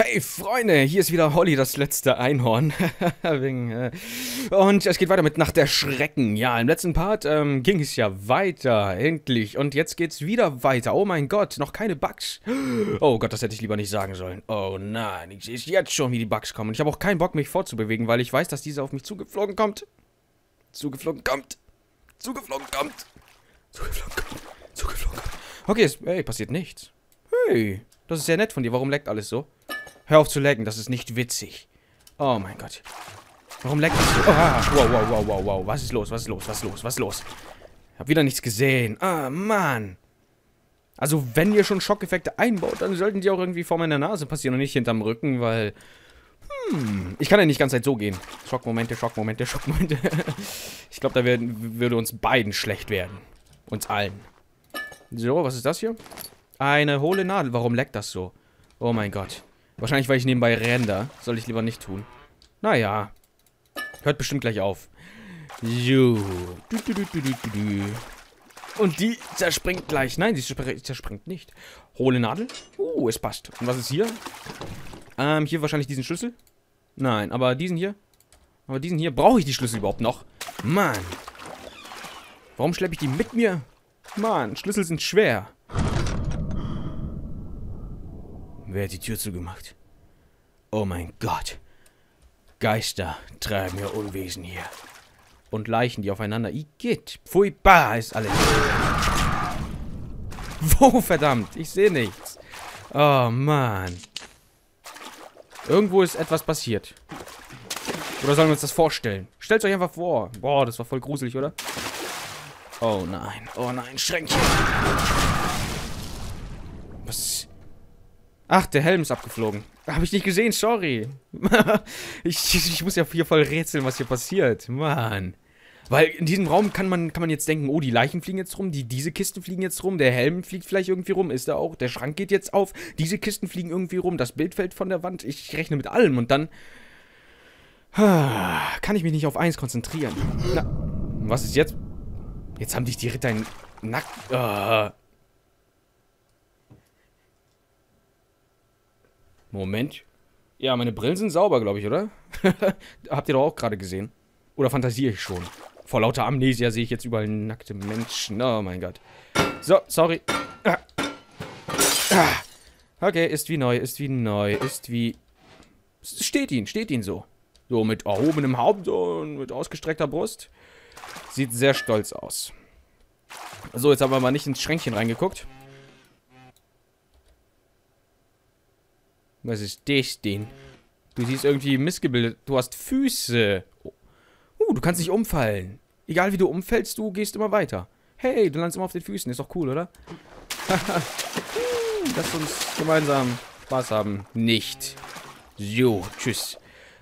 Hey Freunde, hier ist wieder Holly, das letzte Einhorn. Äh, und es geht weiter mit Nacht der Schrecken. Ja, im letzten Part ähm, ging es ja weiter, endlich. Und jetzt geht's wieder weiter. Oh mein Gott, noch keine Bugs. Oh Gott, das hätte ich lieber nicht sagen sollen. Oh nein, ich sehe jetzt schon, wie die Bugs kommen. Ich habe auch keinen Bock, mich fortzubewegen, weil ich weiß, dass diese auf mich zugeflogen kommt. Zugeflogen kommt. Zugeflogen kommt. Zugeflogen kommt. Zugeflogen kommt. Okay, es, hey, passiert nichts. Hey, das ist sehr nett von dir. Warum leckt alles so? Hör auf zu lecken, das ist nicht witzig. Oh mein Gott. Warum leckt das so? Ah, wow, wow, wow, wow, wow. Was ist los? Was ist los? Was ist los? Was ist los? Ich hab wieder nichts gesehen. Ah, Mann. Also, wenn ihr schon Schockeffekte einbaut, dann sollten die auch irgendwie vor meiner Nase passieren und nicht hinterm Rücken, weil... Hm, ich kann ja nicht die ganze Zeit so gehen. Schockmomente, Schockmomente, Schockmomente. ich glaube, da werden, würde uns beiden schlecht werden. Uns allen. So, was ist das hier? Eine hohle Nadel. Warum leckt das so? Oh mein Gott. Wahrscheinlich, weil ich nebenbei render. Soll ich lieber nicht tun. Naja. Hört bestimmt gleich auf. So. Und die zerspringt gleich. Nein, die zerspringt nicht. Hohle Nadel. Uh, es passt. Und was ist hier? Ähm, hier wahrscheinlich diesen Schlüssel. Nein, aber diesen hier. Aber diesen hier. Brauche ich die Schlüssel überhaupt noch? Mann. Warum schleppe ich die mit mir? Mann, Schlüssel sind schwer. Wer hat die Tür zugemacht? Oh mein Gott. Geister treiben ja Unwesen hier. Und Leichen, die aufeinander... Igitt. Pfui, bah, ist alles. Wo, verdammt? Ich sehe nichts. Oh, Mann. Irgendwo ist etwas passiert. Oder sollen wir uns das vorstellen? Stellt euch einfach vor. Boah, das war voll gruselig, oder? Oh nein. Oh nein, Schränkchen. Was Ach, der Helm ist abgeflogen. Habe ich nicht gesehen, sorry. ich, ich, muss ja hier voll rätseln, was hier passiert. Mann. Weil in diesem Raum kann man, kann man jetzt denken, oh, die Leichen fliegen jetzt rum, die, diese Kisten fliegen jetzt rum, der Helm fliegt vielleicht irgendwie rum, ist er auch, der Schrank geht jetzt auf, diese Kisten fliegen irgendwie rum, das Bild fällt von der Wand, ich rechne mit allem und dann kann ich mich nicht auf eins konzentrieren. Na, was ist jetzt? Jetzt haben dich die Ritter in nackt... Uh, Moment. Ja, meine Brillen sind sauber, glaube ich, oder? Habt ihr doch auch gerade gesehen. Oder fantasiere ich schon? Vor lauter Amnesia sehe ich jetzt überall nackte Menschen. Oh mein Gott. So, sorry. Okay, ist wie neu, ist wie neu, ist wie... Steht ihn, steht ihn so. So mit erhobenem Haupt und mit ausgestreckter Brust. Sieht sehr stolz aus. So, jetzt haben wir mal nicht ins Schränkchen reingeguckt. Was ist das denn? Du siehst irgendwie missgebildet. Du hast Füße. Uh, du kannst nicht umfallen. Egal wie du umfällst, du gehst immer weiter. Hey, du landest immer auf den Füßen. Ist doch cool, oder? Lass uns gemeinsam Spaß haben. Nicht. So, tschüss.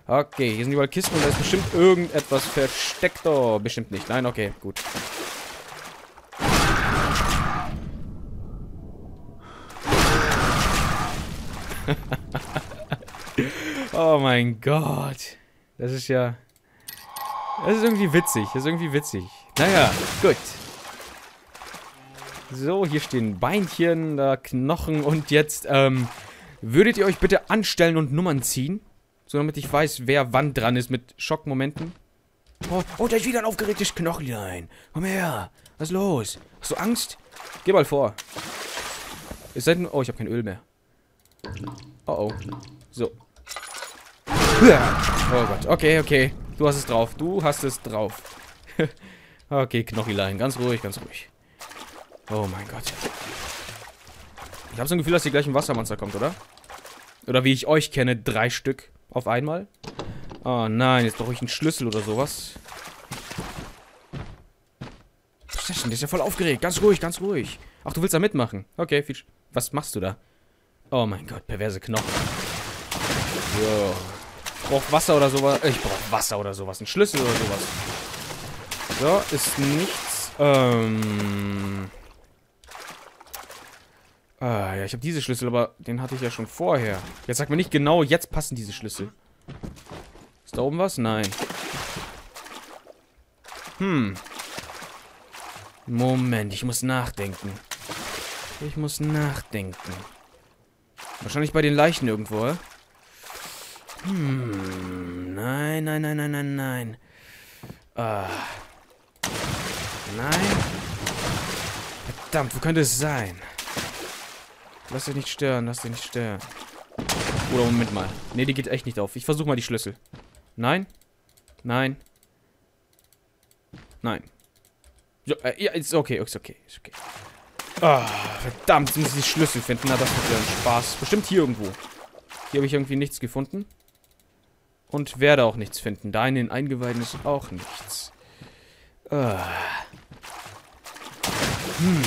Okay, hier sind überall Kisten und da ist bestimmt irgendetwas versteckt. Oh, bestimmt nicht. Nein, okay, gut. oh mein Gott. Das ist ja... Das ist irgendwie witzig. Das ist irgendwie witzig. Naja, gut. So, hier stehen Beinchen, da Knochen und jetzt, ähm, würdet ihr euch bitte anstellen und Nummern ziehen? So, damit ich weiß, wer wann dran ist mit Schockmomenten. Oh, oh, da ist wieder ein aufgeregtes Knochlein. Komm her. Was ist los? Hast du Angst? Geh mal vor. Es sei oh, ich habe kein Öl mehr. Oh oh. So. Oh Gott. Okay, okay. Du hast es drauf. Du hast es drauf. okay, Knochilein. Ganz ruhig, ganz ruhig. Oh mein Gott. Ich habe so ein Gefühl, dass hier gleich ein Wassermonster kommt, oder? Oder wie ich euch kenne, drei Stück auf einmal. Oh nein, jetzt brauche ich einen Schlüssel oder sowas. Was? Der ist ja voll aufgeregt. Ganz ruhig, ganz ruhig. Ach, du willst da mitmachen. Okay, viel... Was machst du da? Oh mein Gott, perverse Knochen. So. Ich brauch Wasser oder sowas. Ich brauch Wasser oder sowas. Ein Schlüssel oder sowas. So, ist nichts. Ähm. Ah, ja, ich habe diese Schlüssel, aber den hatte ich ja schon vorher. Jetzt sag mir nicht genau, jetzt passen diese Schlüssel. Ist da oben was? Nein. Hm. Moment, ich muss nachdenken. Ich muss nachdenken. Wahrscheinlich bei den Leichen irgendwo, oder? Hm, nein, nein, nein, nein, nein, nein. Ah. Nein. Verdammt, wo könnte es sein? Lass dich nicht stören, lass dich nicht stören. Oder Moment mal. Ne, die geht echt nicht auf. Ich versuche mal die Schlüssel. Nein. Nein. Nein. Ja, äh, ja, ist okay, ist okay, ist okay. Ah, verdammt, jetzt muss ich die Schlüssel finden. Na, das wird ja ein Spaß. Bestimmt hier irgendwo. Hier habe ich irgendwie nichts gefunden. Und werde auch nichts finden. Da in den Eingeweiden ist auch nichts. Ah. Hm.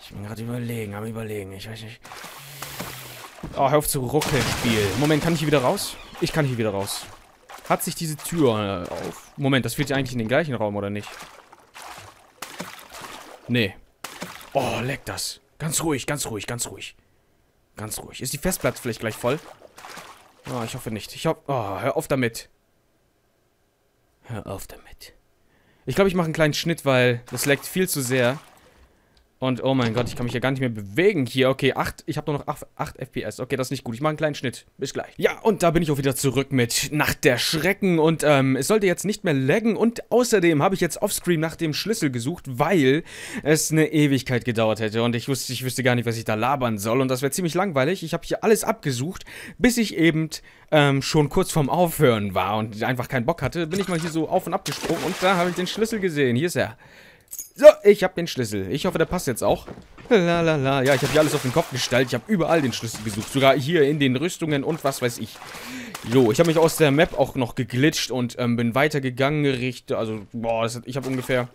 Ich bin gerade überlegen, am überlegen. Ich weiß nicht. Oh, hör auf zu ruckeln, Spiel. Moment, kann ich hier wieder raus? Ich kann hier wieder raus. Hat sich diese Tür äh, auf... Moment, das führt ja eigentlich in den gleichen Raum, oder nicht? Nee. Oh, leck das. Ganz ruhig, ganz ruhig, ganz ruhig. Ganz ruhig. Ist die Festplatte vielleicht gleich voll? Oh, ich hoffe nicht. Ich hoffe... Oh, hör auf damit. Hör auf damit. Ich glaube, ich mache einen kleinen Schnitt, weil das leckt viel zu sehr. Und oh mein Gott, ich kann mich ja gar nicht mehr bewegen hier. Okay, 8, ich habe nur noch 8, 8, FPS. Okay, das ist nicht gut. Ich mache einen kleinen Schnitt. Bis gleich. Ja, und da bin ich auch wieder zurück mit Nacht der Schrecken. Und ähm, es sollte jetzt nicht mehr laggen. Und außerdem habe ich jetzt offscreen nach dem Schlüssel gesucht, weil es eine Ewigkeit gedauert hätte. Und ich wusste, ich wüsste gar nicht, was ich da labern soll. Und das wäre ziemlich langweilig. Ich habe hier alles abgesucht, bis ich eben ähm, schon kurz vorm Aufhören war und einfach keinen Bock hatte. Bin ich mal hier so auf und ab gesprungen und da habe ich den Schlüssel gesehen. Hier ist er. So, ich habe den Schlüssel. Ich hoffe, der passt jetzt auch. Lalala. Ja, ich habe hier alles auf den Kopf gestellt. Ich habe überall den Schlüssel gesucht. Sogar hier in den Rüstungen und was weiß ich. So, ich habe mich aus der Map auch noch geglitscht und ähm, bin weitergegangen gerichtet. Also, boah, das, ich habe ungefähr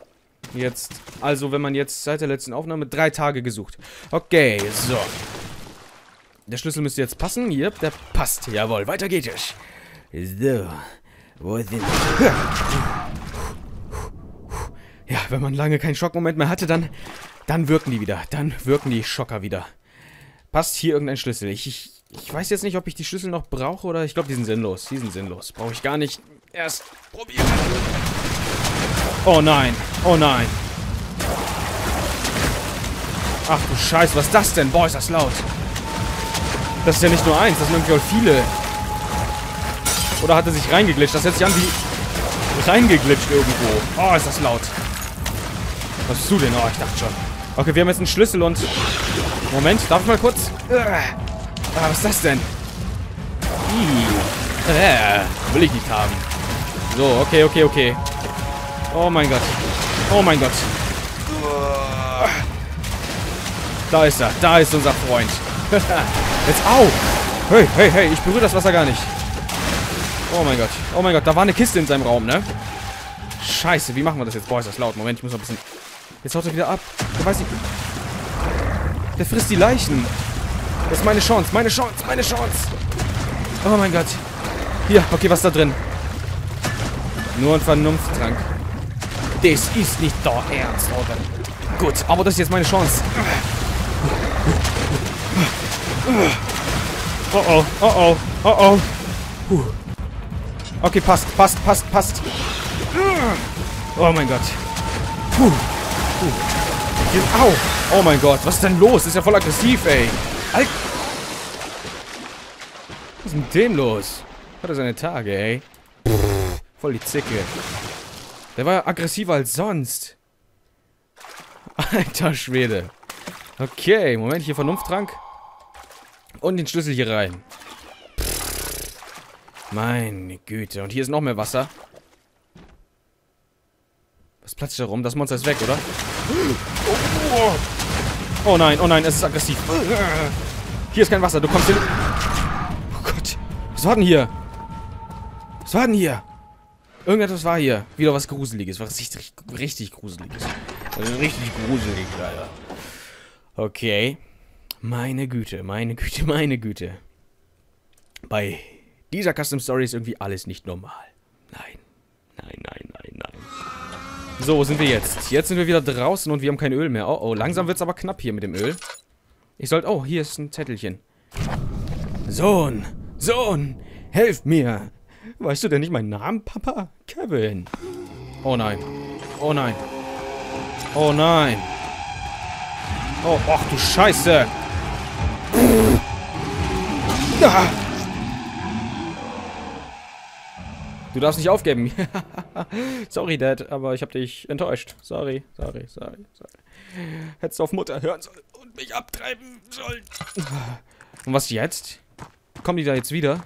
jetzt... Also, wenn man jetzt seit der letzten Aufnahme drei Tage gesucht. Okay, so. Der Schlüssel müsste jetzt passen. Yep, der passt. Jawohl, weiter geht es. So, wo sind wir? Wenn man lange keinen Schockmoment mehr hatte, dann, dann wirken die wieder. Dann wirken die Schocker wieder. Passt hier irgendein Schlüssel? Ich, ich, ich weiß jetzt nicht, ob ich die Schlüssel noch brauche oder... Ich glaube, die sind sinnlos. Die sind sinnlos. Brauche ich gar nicht erst probieren. Oh nein. Oh nein. Ach du Scheiße, was ist das denn? Boah, ist das laut. Das ist ja nicht nur eins, das sind irgendwie viele. Oder hat er sich reingeglitscht? Das hört sich an wie reingeglitscht irgendwo. Oh, ist das laut. Was bist du denn? Oh, ich dachte schon. Okay, wir haben jetzt einen Schlüssel und... Moment, darf ich mal kurz? Ah, was ist das denn? Äh, will ich nicht haben. So, okay, okay, okay. Oh mein Gott. Oh mein Gott. Da ist er. Da ist unser Freund. Jetzt, au! Hey, hey, hey, ich berühre das Wasser gar nicht. Oh mein Gott. Oh mein Gott, da war eine Kiste in seinem Raum, ne? Scheiße, wie machen wir das jetzt? Boah, ist das laut. Moment, ich muss noch ein bisschen Jetzt haut er wieder ab. Der weiß nicht. Der frisst die Leichen. Das ist meine Chance, meine Chance, meine Chance. Oh mein Gott. Hier, okay, was ist da drin? Nur ein Vernunfttrank. Das ist nicht der Ernst, oder? Gut, aber das ist jetzt meine Chance. Oh oh, oh oh, oh oh. Okay, passt, passt, passt, passt. Oh mein Gott. Puh. Uh. Au! Oh mein Gott, was ist denn los? Ist ja voll aggressiv, ey. Alter. Was ist mit dem los? Hat er seine Tage, ey. Voll die Zicke. Der war ja aggressiver als sonst. Alter Schwede. Okay, Moment, hier Vernunfttrank. Und den Schlüssel hier rein. Meine Güte. Und hier ist noch mehr Wasser. Da rum? Das Monster ist weg, oder? Oh nein, oh nein, es ist aggressiv. Hier ist kein Wasser, du kommst hier... Oh Gott. Was war denn hier? Was war denn hier? Irgendetwas war hier. Wieder was Gruseliges. Was richtig, richtig Gruseliges. Richtig gruselig, leider. Okay. Meine Güte, meine Güte, meine Güte. Bei dieser Custom Story ist irgendwie alles nicht normal. Nein, nein, nein. So, wo sind wir jetzt? Jetzt sind wir wieder draußen und wir haben kein Öl mehr. Oh, oh, langsam wird es aber knapp hier mit dem Öl. Ich sollte... Oh, hier ist ein Zettelchen. Sohn, Sohn, helf mir. Weißt du denn nicht meinen Namen, Papa? Kevin. Oh nein. Oh nein. Oh nein. Oh, ach du Scheiße. Ah. Du darfst nicht aufgeben. sorry, Dad, aber ich hab dich enttäuscht. Sorry, sorry, sorry, sorry. Hättest du auf Mutter hören sollen und mich abtreiben sollen. Und was jetzt? Kommen die da jetzt wieder?